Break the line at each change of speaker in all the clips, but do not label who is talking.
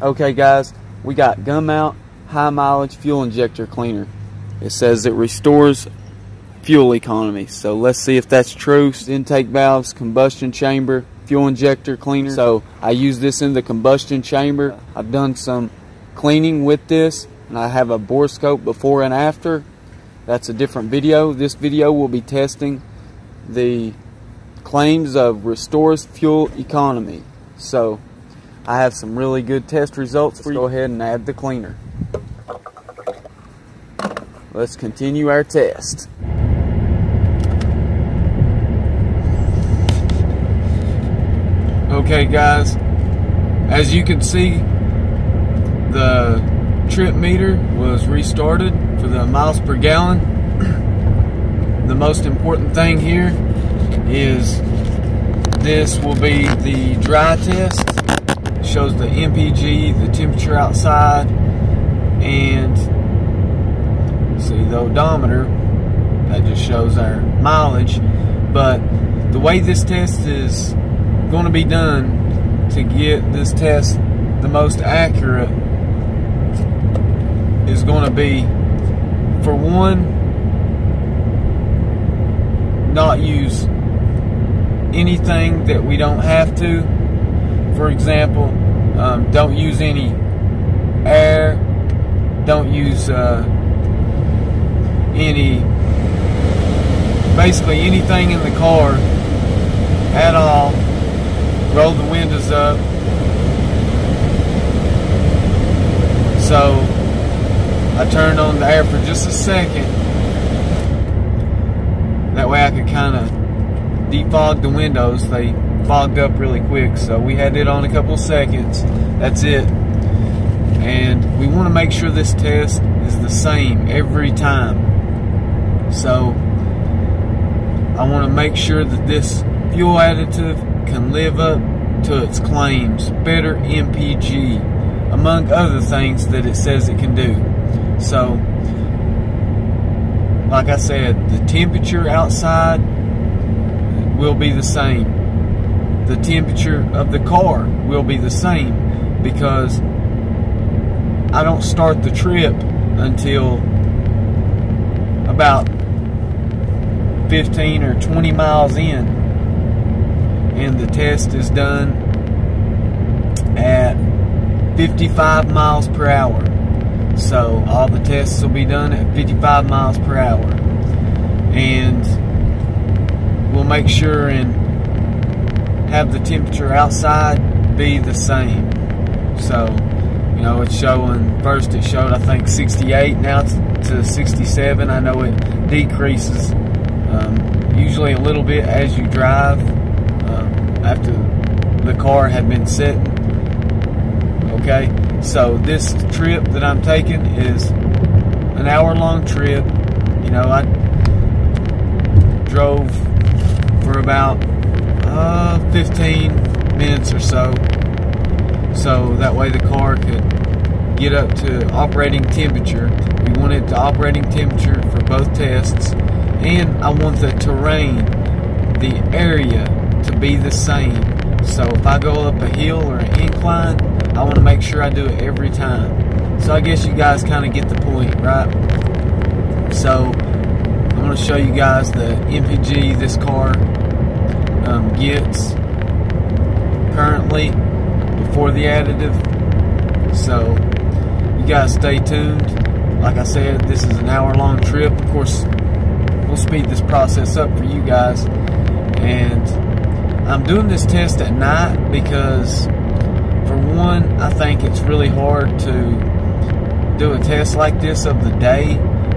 Okay guys, we got Gumout high mileage fuel injector cleaner. It says it restores fuel economy. So let's see if that's true. Intake valves, combustion chamber, fuel injector cleaner. So I use this in the combustion chamber. I've done some cleaning with this and I have a bore scope before and after. That's a different video. This video will be testing the claims of restores fuel economy. So I have some really good test results for you. Go ahead and add the cleaner. Let's continue our test. Okay guys, as you can see, the trip meter was restarted for the miles per gallon. the most important thing here is this will be the dry test. Shows the MPG, the temperature outside, and see the odometer. That just shows our mileage. But the way this test is going to be done to get this test the most accurate is going to be, for one, not use anything that we don't have to. For example, um, don't use any air, don't use uh, any, basically anything in the car at all. Roll the windows up. So I turned on the air for just a second. That way I could kind of defog the windows. They fogged up really quick, so we had it on a couple seconds. That's it. And we want to make sure this test is the same every time. So I want to make sure that this fuel additive can live up to its claims, better MPG, among other things that it says it can do. So, like I said, the temperature outside will be the same. The temperature of the car will be the same because I don't start the trip until about 15 or 20 miles in and the test is done at 55 miles per hour. So all the tests will be done at 55 miles per hour. And we'll make sure and have the temperature outside be the same. So you know it's showing first it showed I think 68 now it's to 67 I know it decreases um, usually a little bit as you drive um, after the car had been sitting. Okay? So this trip that I'm taking is an hour long trip. You know I drove for about uh, 15 minutes or so. So that way the car could get up to operating temperature. We want it to operating temperature for both tests and I want the terrain the area to be the same. So if I go up a hill or an incline I want to make sure I do it every time. So I guess you guys kind of get the point right? So I'm going to show you guys the MPG this car um, gets currently before the additive. So you guys stay tuned. Like I said, this is an hour long trip. Of course, we'll speed this process up for you guys. And I'm doing this test at night because, for one, I think it's really hard to do a test like this of the day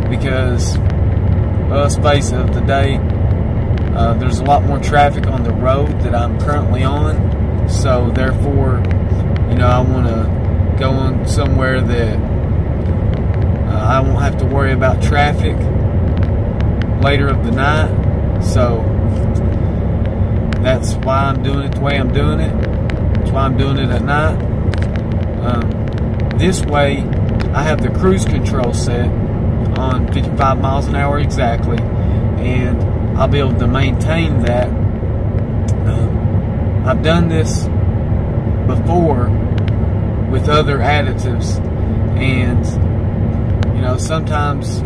because, well, space of the day, uh, there's a lot more traffic on the road that I'm currently on, so therefore, you know, I want to go on somewhere that uh, I won't have to worry about traffic later of the night. So that's why I'm doing it the way I'm doing it. That's why I'm doing it at night. Um, this way, I have the cruise control set on 55 miles an hour exactly, and I'll be able to maintain that. Um, I've done this before with other additives and you know sometimes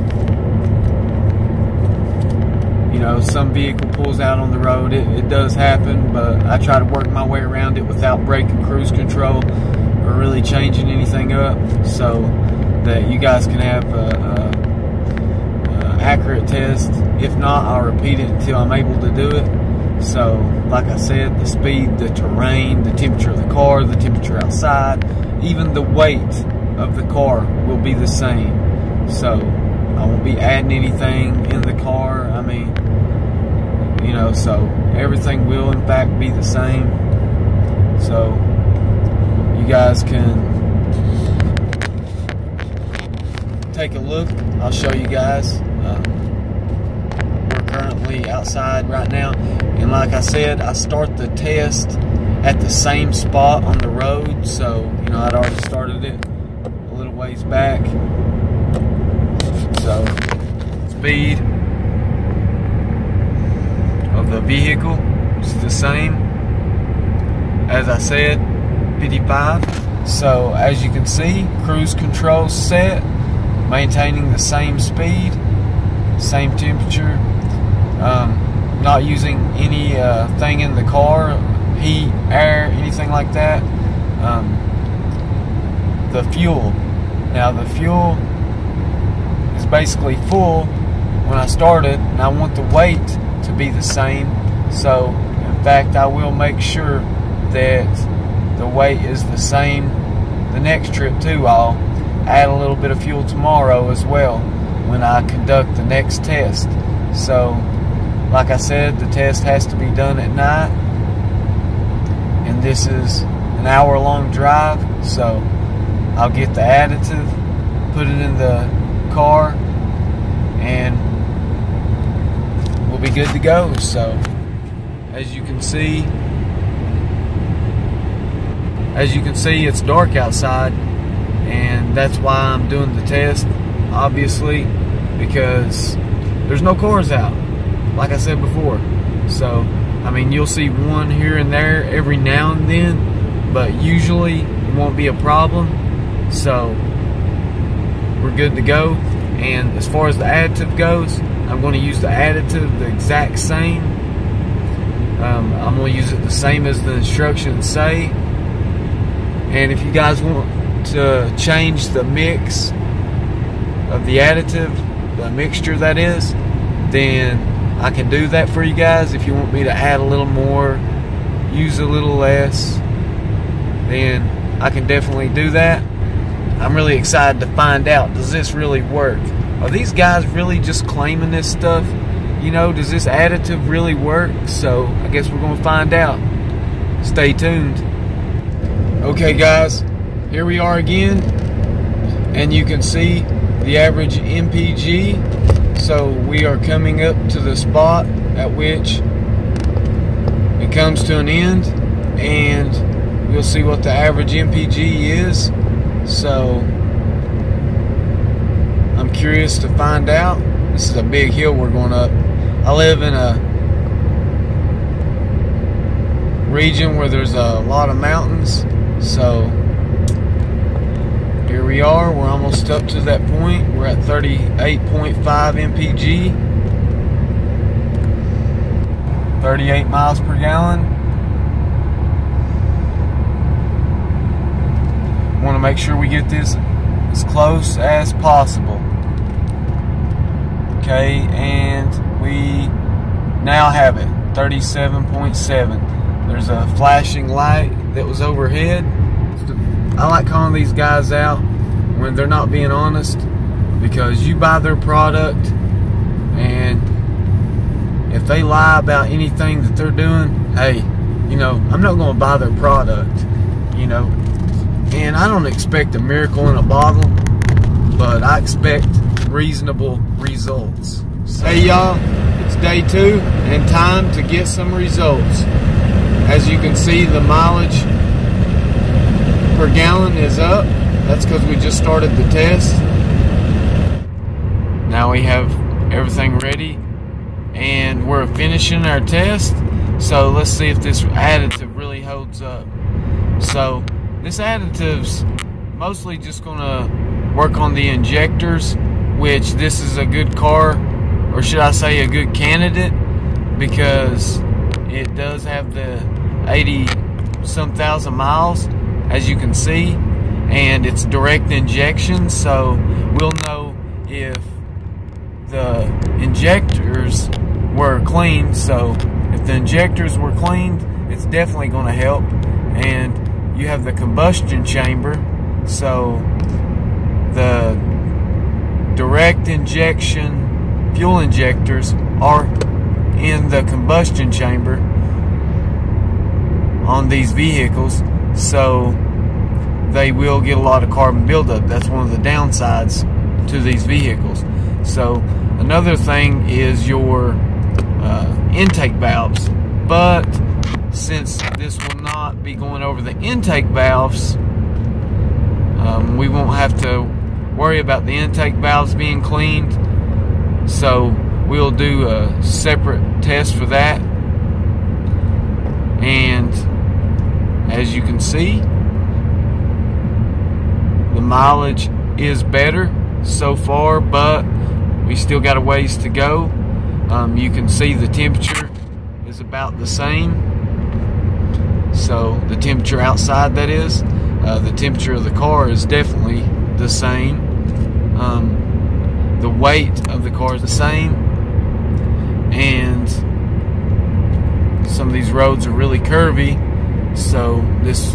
you know some vehicle pulls out on the road it, it does happen but I try to work my way around it without breaking cruise control or really changing anything up so that you guys can have a, a, accurate test if not I'll repeat it until I'm able to do it so like I said the speed the terrain the temperature of the car the temperature outside even the weight of the car will be the same. So I won't be adding anything in the car. I mean, you know, so everything will in fact be the same. So you guys can take a look. I'll show you guys. Uh, we're currently outside right now, and like I said, I start the test at the same spot on the road. So, you know, I'd already started it a little ways back. So, speed of the vehicle is the same. As I said, 55. So, as you can see, cruise control set, maintaining the same speed, same temperature. Um, not using any uh, thing in the car heat, air, anything like that. Um, the fuel. Now the fuel is basically full when I started, and I want the weight to be the same. So, in fact, I will make sure that the weight is the same the next trip too. I'll add a little bit of fuel tomorrow as well when I conduct the next test. So, like I said, the test has to be done at night. And this is an hour long drive so I'll get the additive put it in the car and we'll be good to go. So as you can see as you can see it's dark outside and that's why I'm doing the test obviously because there's no cars out like I said before so I mean, you'll see one here and there every now and then, but usually it won't be a problem. So we're good to go. And as far as the additive goes, I'm going to use the additive the exact same. Um, I'm going to use it the same as the instructions say. And if you guys want to change the mix of the additive, the mixture that is, then I can do that for you guys. If you want me to add a little more, use a little less, then I can definitely do that. I'm really excited to find out does this really work? Are these guys really just claiming this stuff? You know, does this additive really work? So I guess we're going to find out. Stay tuned. Okay, guys, here we are again, and you can see the average MPG so we are coming up to the spot at which it comes to an end and we'll see what the average MPG is. So I'm curious to find out. This is a big hill we're going up. I live in a region where there's a lot of mountains. So here we are. We're almost up to that point. We're at 38.5 mpg. 38 miles per gallon. Want to make sure we get this as close as possible. Okay, and we now have it 37.7. There's a flashing light that was overhead I like calling these guys out when they're not being honest because you buy their product and if they lie about anything that they're doing, hey, you know, I'm not going to buy their product, you know. And I don't expect a miracle in a bottle, but I expect reasonable results. Hey y'all, it's day two and time to get some results. As you can see, the mileage per gallon is up. That's because we just started the test. Now we have everything ready and we're finishing our test. So let's see if this additive really holds up. So this additive's mostly just gonna work on the injectors, which this is a good car, or should I say a good candidate, because it does have the 80 some thousand miles, as you can see, and it's direct injection, so we'll know if the injectors were clean. So if the injectors were cleaned, it's definitely going to help. And you have the combustion chamber, so the direct injection fuel injectors are in the combustion chamber on these vehicles, so they will get a lot of carbon buildup. That's one of the downsides to these vehicles. So another thing is your uh, intake valves. But since this will not be going over the intake valves, um, we won't have to worry about the intake valves being cleaned. So we'll do a separate test for that. And as you can see, mileage is better so far, but we still got a ways to go. Um, you can see the temperature is about the same. So the temperature outside, that is, uh, the temperature of the car is definitely the same. Um, the weight of the car is the same, and some of these roads are really curvy, so this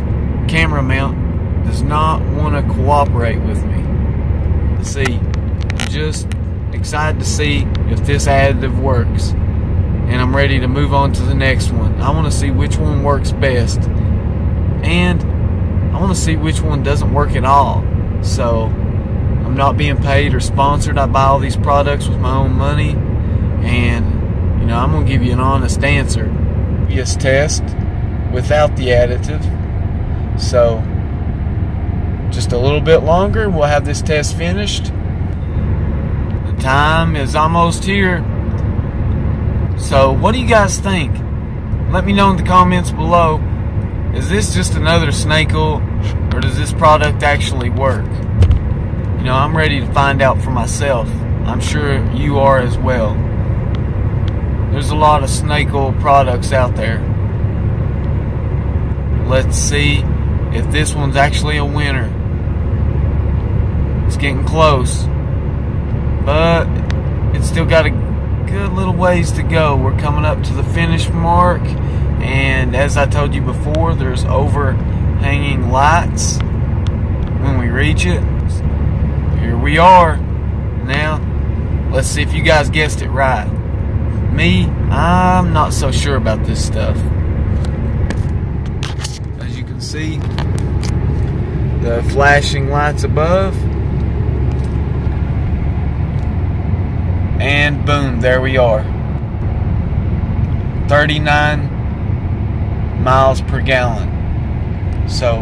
camera mount does not want to cooperate with me. See, just excited to see if this additive works. And I'm ready to move on to the next one. I want to see which one works best. And I want to see which one doesn't work at all. So I'm not being paid or sponsored. I buy all these products with my own money. And, you know, I'm going to give you an honest answer. Yes, test without the additive. So just a little bit longer. We'll have this test finished The time is almost here. So, what do you guys think? Let me know in the comments below. Is this just another snake oil, or does this product actually work? You know, I'm ready to find out for myself. I'm sure you are as well. There's a lot of snake oil products out there. Let's see if this one's actually a winner. It's getting close but it's still got a good little ways to go. We're coming up to the finish mark, and as I told you before, there's overhanging lights when we reach it. Here we are. Now, let's see if you guys guessed it right. Me, I'm not so sure about this stuff. As you can see, the flashing lights above And boom, there we are. 39 miles per gallon. So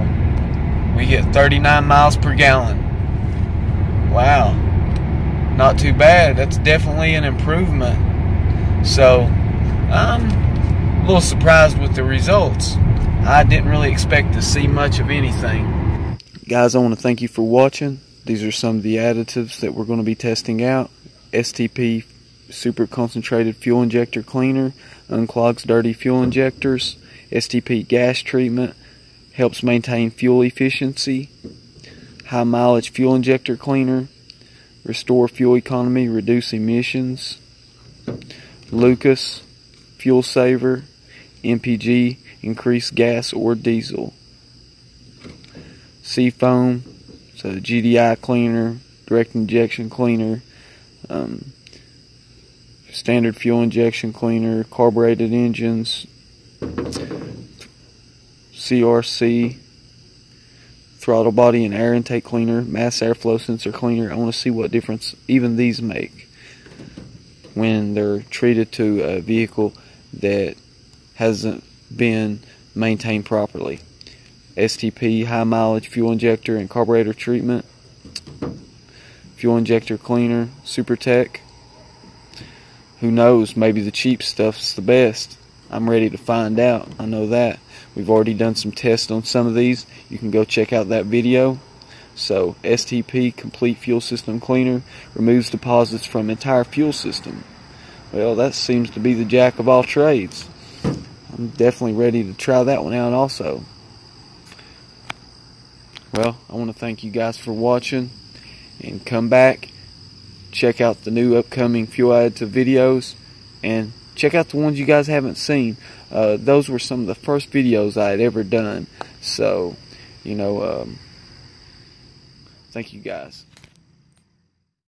we hit 39 miles per gallon. Wow. Not too bad. That's definitely an improvement. So I'm a little surprised with the results. I didn't really expect to see much of anything. Guys, I want to thank you for watching. These are some of the additives that we're going to be testing out. STP super concentrated fuel injector cleaner unclogs dirty fuel injectors STP gas treatment helps maintain fuel efficiency high mileage fuel injector cleaner restore fuel economy reduce emissions. Lucas fuel saver MPG increase gas or diesel. Seafoam so GDI cleaner direct injection cleaner um, standard fuel injection cleaner, carbureted engines, CRC, throttle body and air intake cleaner, mass airflow sensor cleaner. I want to see what difference even these make when they're treated to a vehicle that hasn't been maintained properly. STP high mileage fuel injector and carburetor treatment fuel injector cleaner, SuperTech. Who knows, maybe the cheap stuff's the best. I'm ready to find out, I know that. We've already done some tests on some of these. You can go check out that video. So STP Complete Fuel System Cleaner removes deposits from entire fuel system. Well, that seems to be the jack of all trades. I'm definitely ready to try that one out also. Well, I want to thank you guys for watching and come back, check out the new upcoming fuel additive videos, and check out the ones you guys haven't seen. Uh, those were some of the first videos I had ever done. So, you know, um, thank you guys.